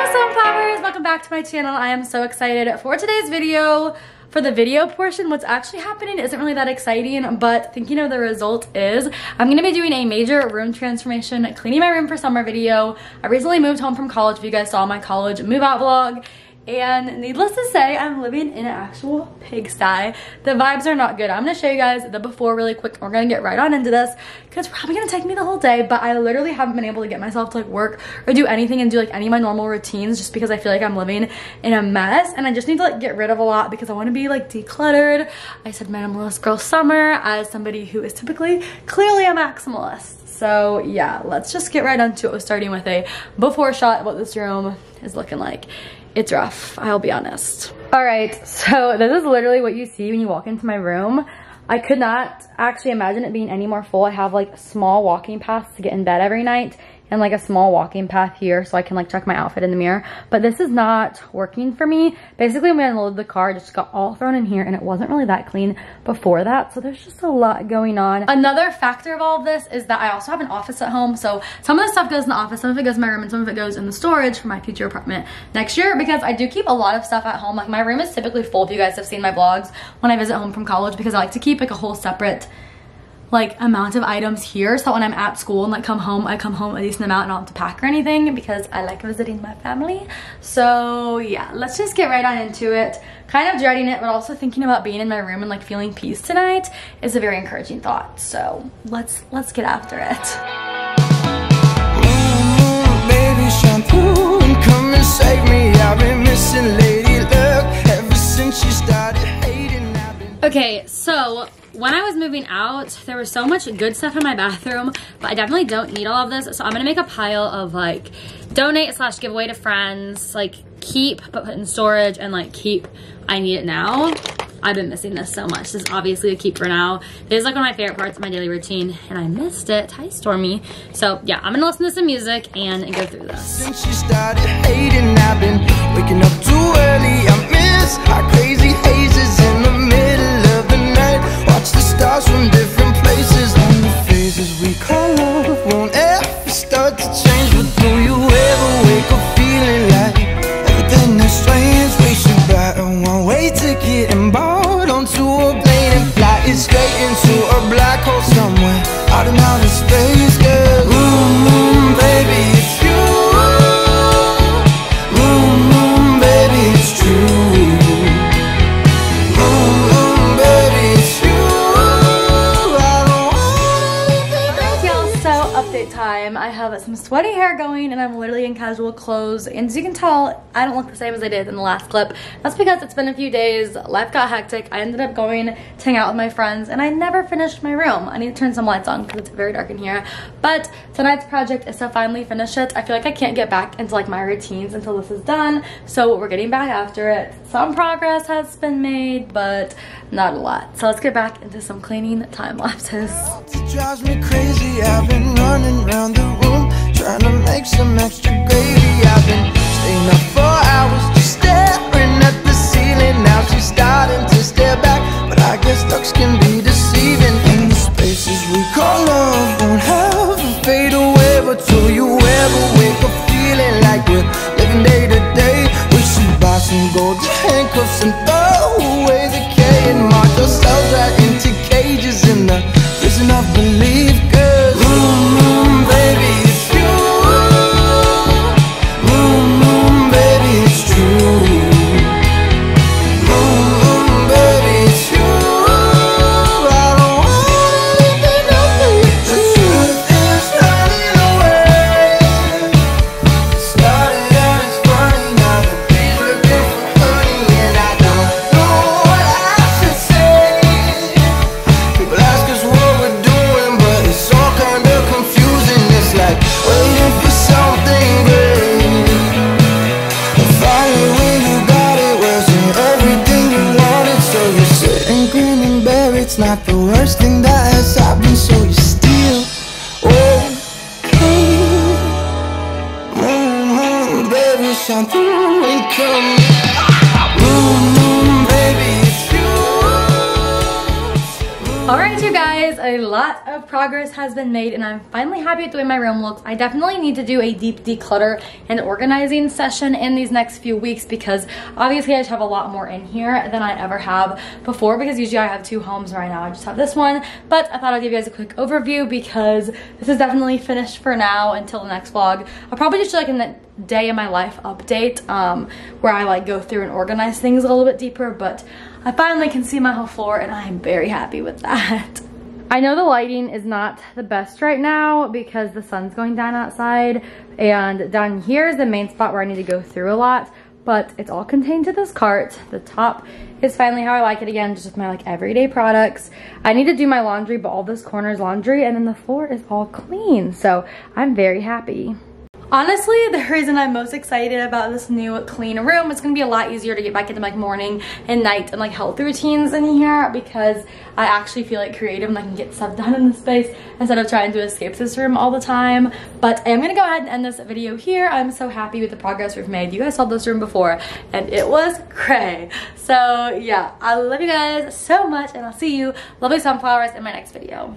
Hello Sunflowers! Welcome back to my channel. I am so excited for today's video. For the video portion, what's actually happening isn't really that exciting, but thinking of the result is I'm gonna be doing a major room transformation, cleaning my room for summer video. I recently moved home from college, if you guys saw my college move out vlog, and needless to say i'm living in an actual pigsty. The vibes are not good. I'm gonna show you guys the before really quick we're gonna get right on into this because it's probably gonna take me the whole day but i literally haven't been able to get myself to like work or do anything and do like any of my normal routines just because i feel like i'm living in a mess. And i just need to like get rid of a lot because i want to be like decluttered. I said minimalist girl summer as somebody who is typically clearly a maximalist. So yeah let's just get right into it. Starting with a before shot of what this room is looking like it's rough, I'll be honest. All right, so this is literally what you see when you walk into my room. I could not actually imagine it being any more full. I have like small walking paths to get in bed every night and like a small walking path here so I can like check my outfit in the mirror. But this is not working for me. Basically, when I unloaded the car, just got all thrown in here and it wasn't really that clean before that. So there's just a lot going on. Another factor of all of this is that I also have an office at home. So some of the stuff goes in the office, some of it goes in my room, and some of it goes in the storage for my future apartment next year because I do keep a lot of stuff at home. Like my room is typically full if you guys have seen my vlogs when I visit home from college because I like to keep like a whole separate like amount of items here. So when I'm at school and like come home I come home a decent amount and I don't have to pack or anything because I like visiting my family. So yeah let's just get right on into it. Kind of dreading it but also thinking about being in my room and like feeling peace tonight is a very encouraging thought. So let's let's get after it. Baby, shampoo, come and save me. I've been missing lady luck ever since you started hating. Okay, so when I was moving out, there was so much good stuff in my bathroom, but I definitely don't need all of this. So I'm gonna make a pile of like donate slash giveaway to friends, like keep but put in storage and like keep I need it now. I've been missing this so much. This is obviously a keep for now. This is like one of my favorite parts of my daily routine and I missed it. Hi Stormy. So yeah, I'm gonna listen to some music and go through this. Since she started hating, I've been waking up too early. I miss how crazy have some sweaty hair going and I'm literally in casual clothes. And as you can tell, I don't look the same as I did in the last clip. That's because it's been a few days. Life got hectic. I ended up going to hang out with my friends and I never finished my room. I need to turn some lights on because it's very dark in here. But tonight's project is to finally finish it. I feel like I can't get back into like my routines until this is done. So we're getting back after it. Some progress has been made, but not a lot. So let's get back into some cleaning time lapses. Running around the room trying to make some extra gravy. I've been staying up for hours just not the worst thing that has happened So you still okay. Moon, moon, baby, something will come Moon, moon Alright you guys, a lot of progress has been made and I'm finally happy with the way my room looks. I definitely need to do a deep declutter and organizing session in these next few weeks because obviously I just have a lot more in here than I ever have before because usually I have two homes right now. I just have this one, but I thought I'd give you guys a quick overview because this is definitely finished for now until the next vlog. I'll probably just do like in the day in my life update um, where I like go through and organize things a little bit deeper, but I finally can see my whole floor and I'm very happy with that. I know the lighting is not the best right now because the sun's going down outside and down here is the main spot where I need to go through a lot but it's all contained to this cart. The top is finally how I like it again, just with my like everyday products. I need to do my laundry, but all this corner is laundry and then the floor is all clean. So I'm very happy. Honestly, the reason I'm most excited about this new clean room, it's gonna be a lot easier to get back into like morning and night and like health routines in here because I actually feel like creative and I can get stuff done in this space instead of trying to escape this room all the time. But I am gonna go ahead and end this video here. I'm so happy with the progress we've made. You guys saw this room before and it was cray. So yeah, I love you guys so much and I'll see you lovely sunflowers in my next video.